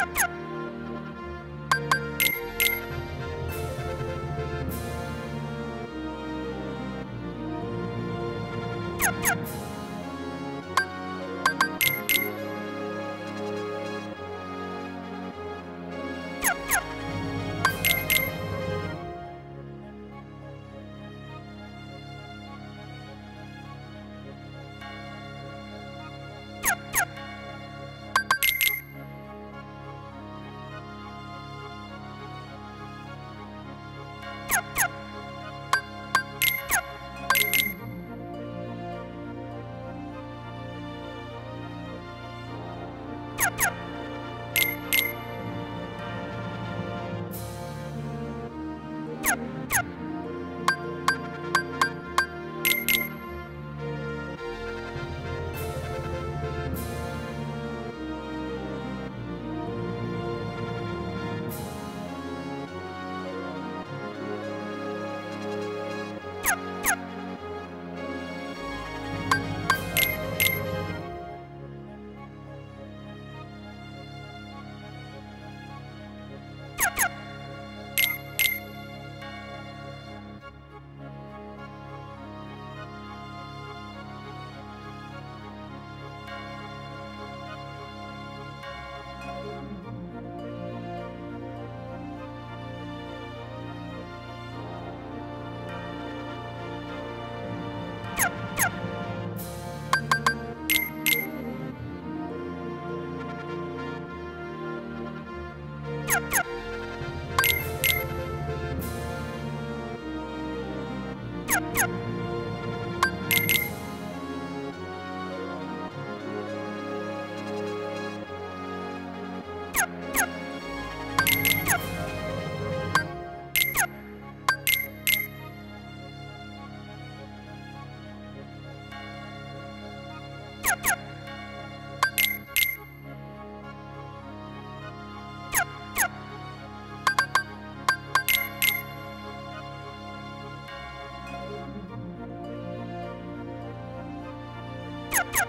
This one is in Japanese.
you you you you